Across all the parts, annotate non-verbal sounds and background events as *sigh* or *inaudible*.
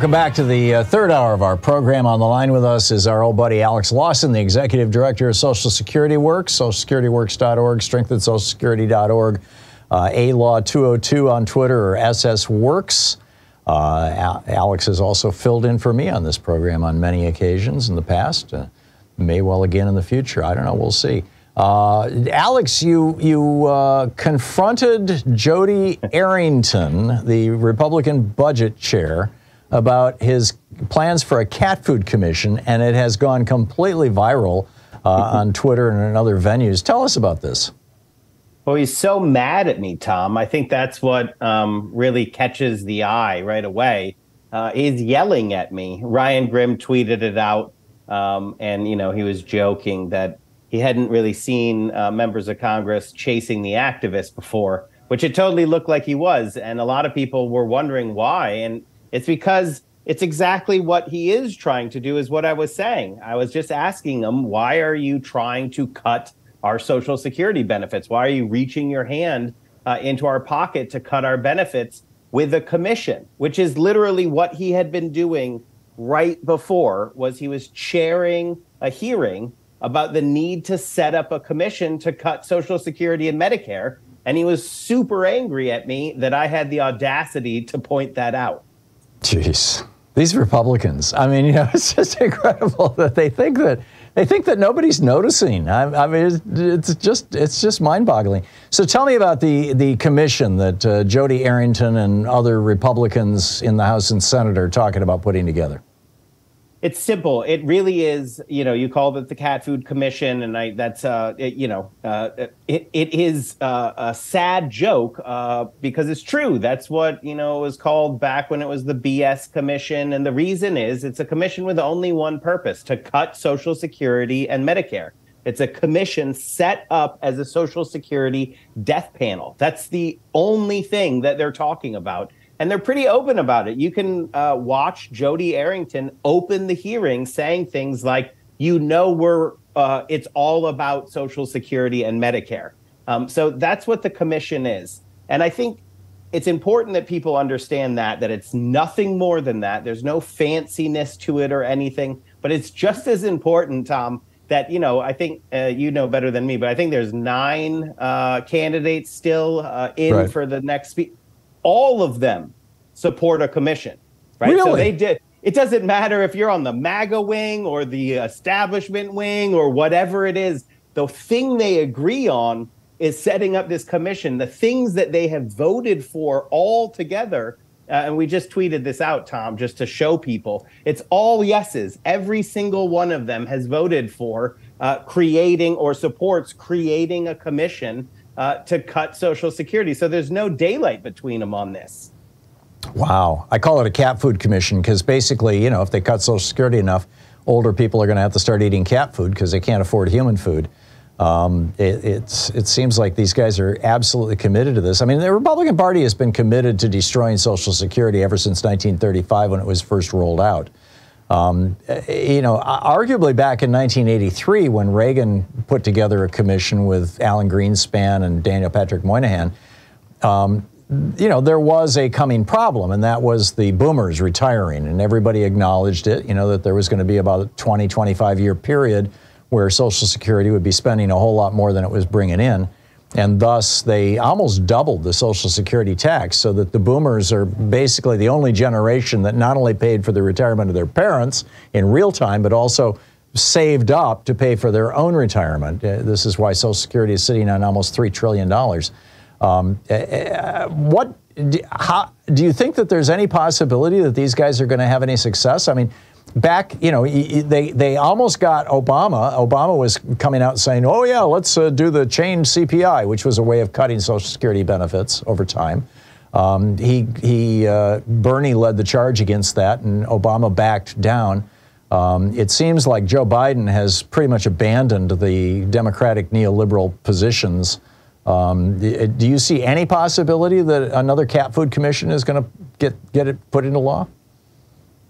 Welcome back to the uh, third hour of our program. On the line with us is our old buddy Alex Lawson, the executive director of Social Security Works, socialsecurityworks.org, strengthensocialsecurity.org, uh, ALaw202 on Twitter, or SS Works. Uh, Alex has also filled in for me on this program on many occasions in the past. Uh, may well again in the future. I don't know. We'll see. Uh, Alex, you you uh, confronted Jodey Arrington, the Republican budget chair, about his plans for a cat food commission, and it has gone completely viral uh, on Twitter and in other venues. Tell us about this. Well, he's so mad at me, Thom. I think that's what um, really catches the eye right away. Uh, he's yelling at me. Ryan Grim tweeted it out, um, and you know he was joking that he hadn't really seen uh, members of Congress chasing the activists before, which it totally looked like he was, and a lot of people were wondering why. And it's because it's exactly what he is trying to do, is what I was saying. I was just asking him, why are you trying to cut our Social Security benefits? Why are you reaching your hand uh, into our pocket to cut our benefits with a commission, which is literally what he had been doing right before was he was chairing a hearing about the need to set up a commission to cut Social Security and Medicare. And he was super angry at me that I had the audacity to point that out. Jeez. These Republicans, I mean, *laughs* you know, it's just incredible that they think that they think that nobody's noticing. I, I mean, it's, just it's just mind-boggling. So tell me about the the commission that uh, Jodey Arrington and other Republicans in the House and Senate are talking about putting together it's simple. It really is. You know, you called it the Cat Food Commission, and I that's uh, it, you know, uh, it it is uh, a sad joke uh, because it's true. That's what you know it was called back when it was the BS Commission, and the reason is it's a commission with only one purpose: to cut Social Security and Medicare. It's a commission set up as a Social Security death panel. That's the only thing that they're talking about and they're pretty open about it. You can uh, watch Jodey Arrington open the hearing saying things like, "You know, we're uh, it's all about Social Security and Medicare." Um, so that's what the commission is, and I think it's important that people understand that that it's nothing more than that. There's no fanciness to it or anything, but it's just as important, Thom. That you know, I think uh, you know better than me, but I think there's nine uh, candidates still uh, in right. for the next. Spe- all of them support a commission, right? Really? So they did. It doesn't matter if you're on the MAGA wing or the establishment wing or whatever it is. The thing they agree on is setting up this commission. The things that they have voted for all together, uh, and we just tweeted this out, Thom, just to show people. It's all yeses. Every single one of them has voted for uh, creating or supports creating a commission uh, to cut Social Security. So there's no daylight between them on this. Wow. I call it a cat food commission because basically, you know, if they cut Social Security enough, older people are going to have to start eating cat food because they can't afford human food. Um, it, it seems like these guys are absolutely committed to this. I mean, the Republican Party has been committed to destroying Social Security ever since 1935 when it was first rolled out. Um, you know, arguably back in 1983 when Reagan put together a commission with Alan Greenspan and Daniel Patrick Moynihan, um, you know, there was a coming problem, and that was the boomers retiring. And everybody acknowledged it, you know, that there was going to be about a 20, 25 year period where Social Security would be spending a whole lot more than it was bringing in. And thus, they almost doubled the Social Security tax so that the boomers are basically the only generation that not only paid for the retirement of their parents in real time, but also saved up to pay for their own retirement. Uh, this is why Social Security is sitting on almost $3 trillion. Um, uh, uh, what do, how, do you think that there's any possibility that these guys are going to have any success? I mean, back, you know, they they almost got Obama. Obama was coming out saying, "Oh yeah, let's uh, do the chained CPI," which was a way of cutting Social Security benefits over time. Um, he he uh, Bernie led the charge against that, and Obama backed down. Um, it seems like Joe Biden has pretty much abandoned the Democratic neoliberal positions um, do you see any possibility that another cat food commission is going to get get it put into law?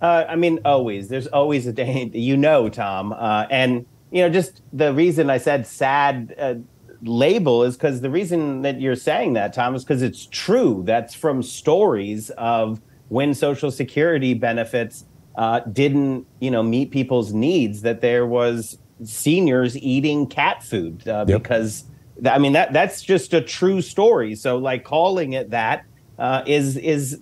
Uh, I mean, always. There's always a day, you know, Thom. Uh, and you know, just the reason I said sad uh, label is because the reason that you're saying that, Thom, is because it's true. That's from stories of when Social Security benefits uh, didn't, you know, meet people's needs, that there was seniors eating cat food uh, yep. because, I mean, that that's just a true story. So, like calling it that uh, is is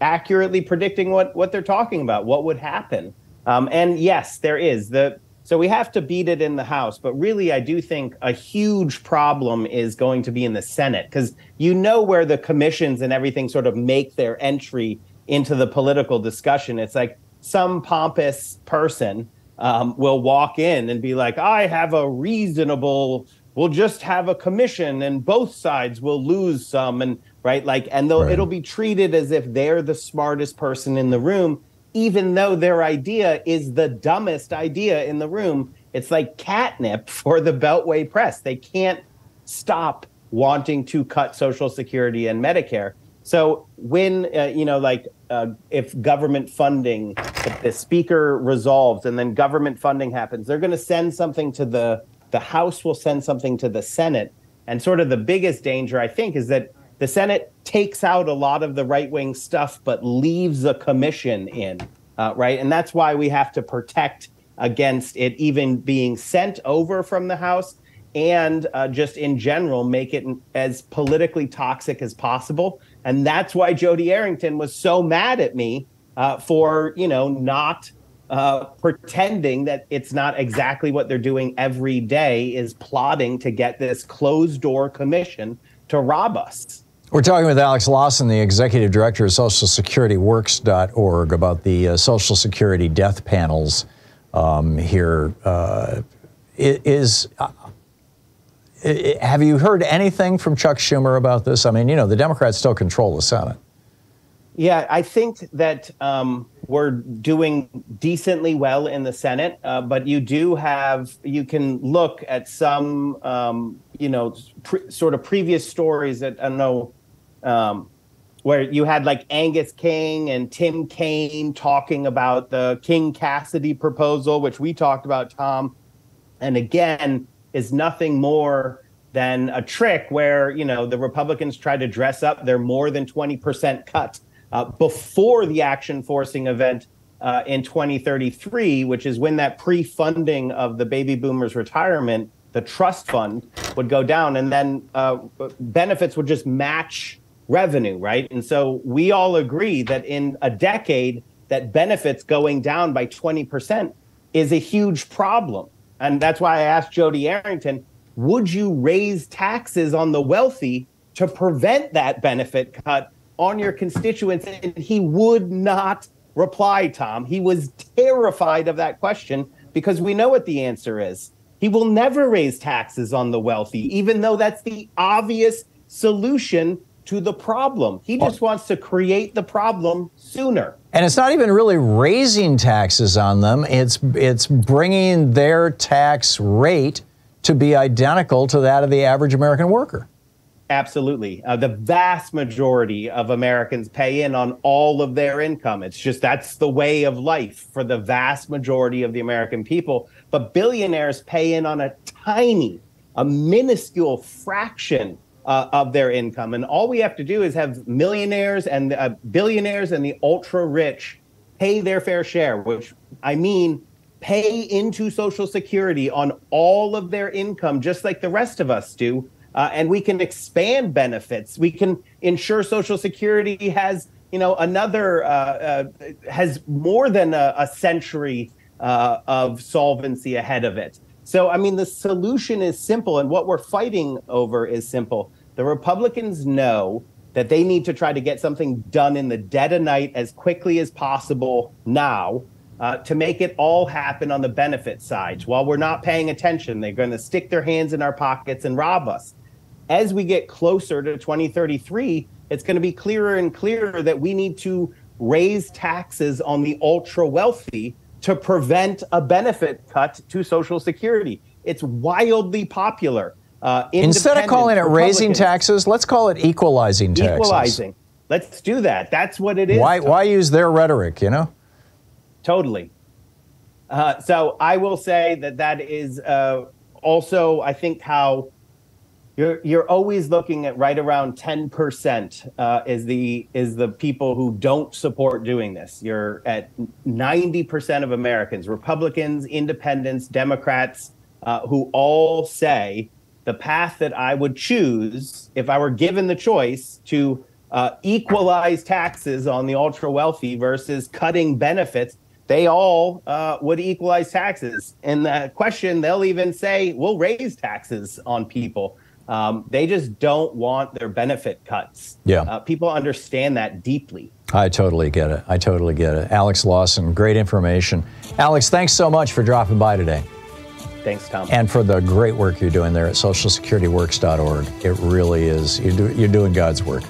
accurately predicting what what they're talking about, what would happen. Um, and yes, there is the so we have to beat it in the House, but really, I do think a huge problem is going to be in the Senate because you know where the commissions and everything sort of make their entry into the political discussion. It's like some pompous person um, will walk in and be like, I have a reasonable, we'll just have a commission and both sides will lose some. And right, like, and right. it'll be treated as if they're the smartest person in the room even though their idea is the dumbest idea in the room. It's like catnip *laughs* for the Beltway press. They can't stop wanting to cut Social Security and Medicare. So when uh, you know, like uh, if government funding, if the speaker resolves and then government funding happens, they're going to send something to the the House will send something to the Senate. And sort of the biggest danger, I think, is that the Senate takes out a lot of the right wing stuff, but leaves a commission in, uh, right? And that's why we have to protect against it even being sent over from the House and uh, just in general make it as politically toxic as possible. And that's why Jodey Arrington was so mad at me uh, for, you know, not uh, pretending that it's not exactly what they're doing every day is plotting to get this closed door commission to rob us. We're talking with Alex Lawson, the executive director of SocialSecurityWorks.org, about the uh, Social Security death panels um, here. Uh, is uh, have you heard anything from Chuck Schumer about this? I mean, you know, the Democrats still control the Senate. Yeah, I think that um, we're doing decently well in the Senate, uh, but you do have, you can look at some, um, you know, pre- sort of previous stories that I don't know um, where you had like Angus King and Tim Kaine talking about the King Cassidy proposal, which we talked about, Thom, and again is nothing more than a trick where you know the Republicans try to dress up their more than twenty percent cut uh, before the action forcing event uh, in 2033, which is when that pre-funding of the baby boomers' retirement, the trust fund, would go down, and then uh, benefits would just match revenue, right? And so we all agree that in a decade, that benefits going down by 20% is a huge problem. And that's why I asked Jodey Arrington, would you raise taxes on the wealthy to prevent that benefit cut on your constituents? And he would not reply, Thom. He was terrified of that question because we know what the answer is. He will never raise taxes on the wealthy, even though that's the obvious solution to the problem. He just wants to create the problem sooner. And it's not even really raising taxes on them. It's it's bringing their tax rate to be identical to that of the average American worker. Absolutely. Uh, the vast majority of Americans pay in on all of their income. It's just that's the way of life for the vast majority of the American people. But billionaires pay in on a tiny, a minuscule fraction uh, of their income. And all we have to do is have millionaires and uh, billionaires and the ultra rich pay their fair share, which I mean, pay into Social Security on all of their income, just like the rest of us do. Uh, and we can expand benefits. We can ensure Social Security has, you know, another uh, uh, has more than a, a century uh, of solvency ahead of it. So, I mean, the solution is simple, and what we're fighting over is simple. The Republicans know that they need to try to get something done in the dead of night as quickly as possible now uh, to make it all happen on the benefit side. While we're not paying attention, they're going to stick their hands in our pockets and rob us. As we get closer to 2033, it's going to be clearer and clearer that we need to raise taxes on the ultra wealthy to prevent a benefit cut to Social Security. It's wildly popular. Uh, Instead of calling it raising taxes, let's call it equalizing taxes. Equalizing. Let's do that. That's what it is. Why, why use their rhetoric, you know? Totally. Uh, so I will say that that is uh, also, I think, how you're you're always looking at right around 10% uh, is the is the people who don't support doing this you're at 90% of americans republicans independents democrats uh, who all say the path that i would choose if i were given the choice to uh, equalize taxes on the ultra wealthy versus cutting benefits they all uh, would equalize taxes and the question they'll even say we'll raise taxes on people um, they just don't want their benefit cuts. Yeah. Uh, people understand that deeply. I totally get it. I totally get it. Alex Lawson, great information. Alex, thanks so much for dropping by today. Thanks, Thom. And for the great work you're doing there at socialsecurityworks.org. It really is, you're, do, you're doing God's work.